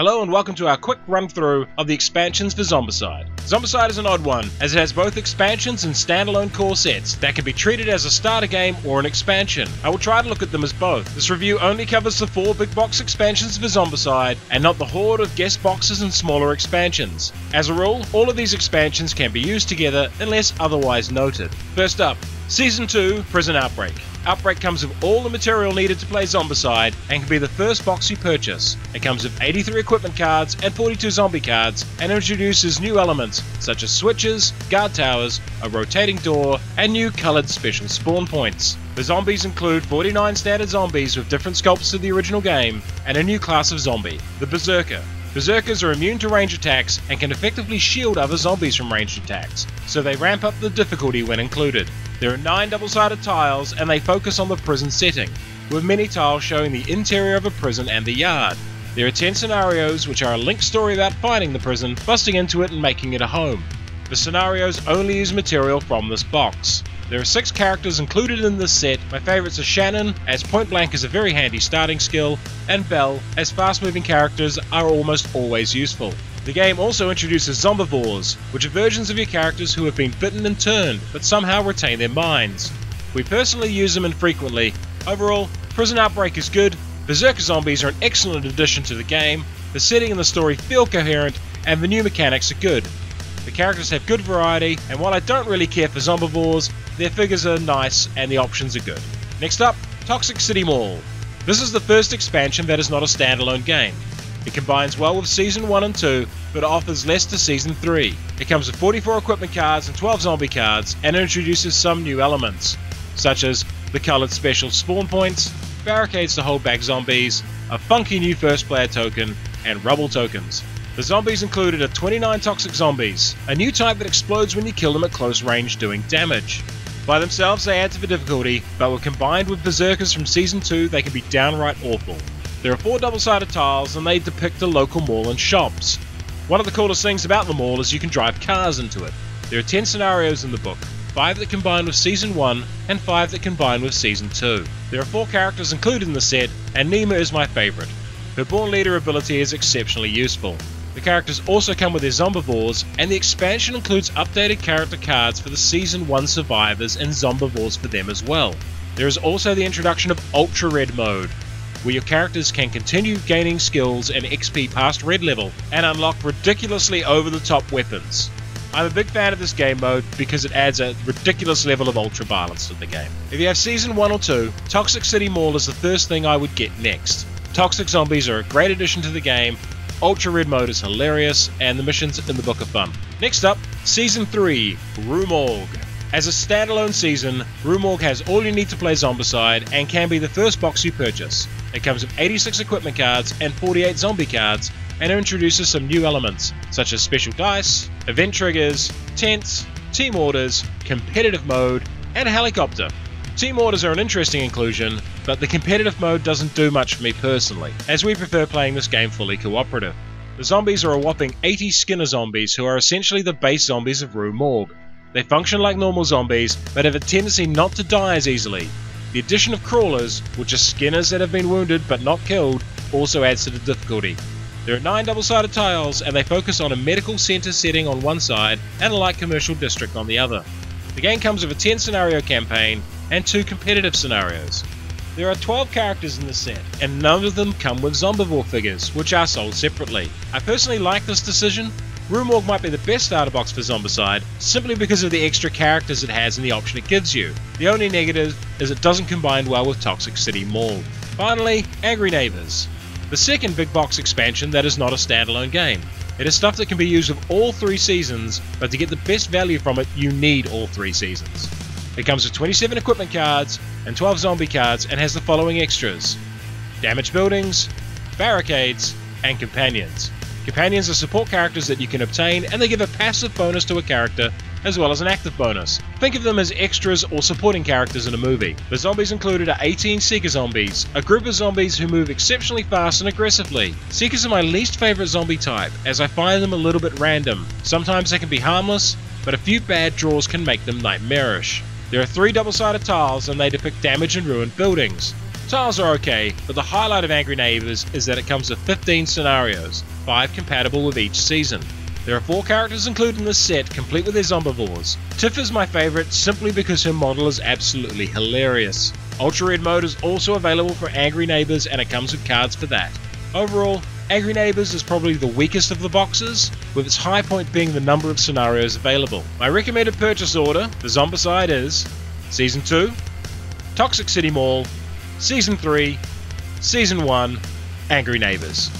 Hello and welcome to our quick run through of the expansions for Zombicide. Zombicide is an odd one, as it has both expansions and standalone core sets that can be treated as a starter game or an expansion. I will try to look at them as both. This review only covers the four big box expansions for Zombicide and not the horde of guest boxes and smaller expansions. As a rule, all of these expansions can be used together unless otherwise noted. First up, Season 2 Prison Outbreak. Outbreak comes with all the material needed to play Zombicide and can be the first box you purchase. It comes with 83 equipment cards and 42 zombie cards and introduces new elements such as switches, guard towers, a rotating door, and new coloured special spawn points. The zombies include 49 standard zombies with different sculpts to the original game and a new class of zombie, the Berserker. Berserkers are immune to range attacks and can effectively shield other zombies from ranged attacks, so they ramp up the difficulty when included. There are 9 double sided tiles and they focus on the prison setting, with many tiles showing the interior of a prison and the yard. There are 10 scenarios which are a linked story about finding the prison, busting into it and making it a home. The scenarios only use material from this box. There are six characters included in this set. My favourites are Shannon, as point blank is a very handy starting skill, and Belle, as fast moving characters are almost always useful. The game also introduces zombivores, which are versions of your characters who have been bitten and turned, but somehow retain their minds. We personally use them infrequently. Overall, Prison Outbreak is good, Berserker zombies are an excellent addition to the game, the setting and the story feel coherent, and the new mechanics are good. The characters have good variety, and while I don't really care for zombivores, their figures are nice and the options are good. Next up, Toxic City Mall. This is the first expansion that is not a standalone game. It combines well with Season 1 and 2, but offers less to Season 3. It comes with 44 equipment cards and 12 zombie cards, and introduces some new elements, such as the coloured special spawn points, barricades to hold back zombies, a funky new first player token, and rubble tokens. The zombies included are 29 toxic zombies, a new type that explodes when you kill them at close range doing damage. By themselves they add to the difficulty, but when combined with berserkers from season 2 they can be downright awful. There are four double-sided tiles and they depict a local mall and shops. One of the coolest things about the mall is you can drive cars into it. There are 10 scenarios in the book, 5 that combine with Season 1 and 5 that combine with Season 2. There are 4 characters included in the set and Nima is my favourite. Her Born Leader ability is exceptionally useful. The characters also come with their zombivores, and the expansion includes updated character cards for the Season 1 survivors and zombivores for them as well. There is also the introduction of Ultra Red mode, where your characters can continue gaining skills and XP past red level and unlock ridiculously over the top weapons. I'm a big fan of this game mode because it adds a ridiculous level of ultra violence to the game. If you have Season 1 or 2, Toxic City Mall is the first thing I would get next. Toxic zombies are a great addition to the game Ultra Red mode is hilarious, and the missions in the book are fun. Next up, Season 3 Rue Morgue. As a standalone season, Rue Morgue has all you need to play Zombicide and can be the first box you purchase. It comes with 86 equipment cards and 48 zombie cards, and introduces some new elements, such as special dice, event triggers, tents, team orders, competitive mode, and a helicopter. Team orders are an interesting inclusion, but the competitive mode doesn't do much for me personally, as we prefer playing this game fully cooperative. The zombies are a whopping 80 Skinner zombies who are essentially the base zombies of Rue Morgue. They function like normal zombies, but have a tendency not to die as easily. The addition of crawlers, which are skinners that have been wounded but not killed, also adds to the difficulty. There are 9 double sided tiles, and they focus on a medical centre setting on one side and a light commercial district on the other. The game comes with a 10 scenario campaign and 2 competitive scenarios. There are 12 characters in the set, and none of them come with Zombivore figures, which are sold separately. I personally like this decision. Rue might be the best starter box for Zombicide, simply because of the extra characters it has and the option it gives you. The only negative is it doesn't combine well with Toxic City Mall. Finally, Angry Neighbors. The second big box expansion that is not a standalone game. It is stuff that can be used with all three seasons, but to get the best value from it, you need all three seasons. It comes with 27 equipment cards and 12 zombie cards and has the following extras damaged buildings, barricades, and companions. Companions are support characters that you can obtain and they give a passive bonus to a character as well as an active bonus. Think of them as extras or supporting characters in a movie. The zombies included are 18 Seeker zombies, a group of zombies who move exceptionally fast and aggressively. Seekers are my least favourite zombie type, as I find them a little bit random. Sometimes they can be harmless, but a few bad draws can make them nightmarish. There are three double sided tiles and they depict damage and ruined buildings. Tiles are okay, but the highlight of Angry Neighbors is that it comes with 15 scenarios, 5 compatible with each season. There are 4 characters included in this set, complete with their zombivores. Tiff is my favourite simply because her model is absolutely hilarious. Ultra Red mode is also available for Angry Neighbors and it comes with cards for that. Overall, Angry Neighbors is probably the weakest of the boxes, with its high point being the number of scenarios available. My recommended purchase order for Zombicide is Season 2, Toxic City Mall, Season 3, Season 1, Angry Neighbors.